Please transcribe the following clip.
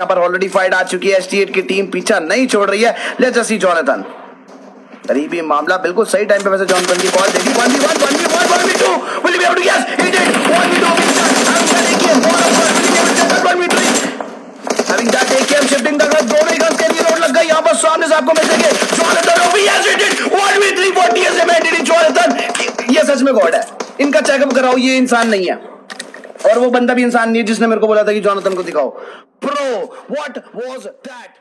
यहाँ पर already fight आ चुकी है एसटी की टीम पीछा नहीं छोड़ रही है। लेट्स सी जॉनथन करीबी मामला बिल्कुल सही टाइम पे वैसे जॉनथन की कॉल देगी 1v1 1v1 1v2 will be able to guess? He did. 1v2 answer देखिए बहुत अच्छा will he be able to that 1v3 having that AKM shifting the gun दोनों ही गन्स के लिए रोड लग गई यहाँ पर सामने से आपको मिल जाएँगे जॉनथन ओवी yes, he did. 1v3 for TSM did Jonathan ये सच में गॉड है। इनका चेकअप कराओ, ये इंसान नहीं है। और वो बंदा भी इंसान नहीं है जिसने मेरे को बोला था कि जॉनथन को दिखाओ। Pro what was that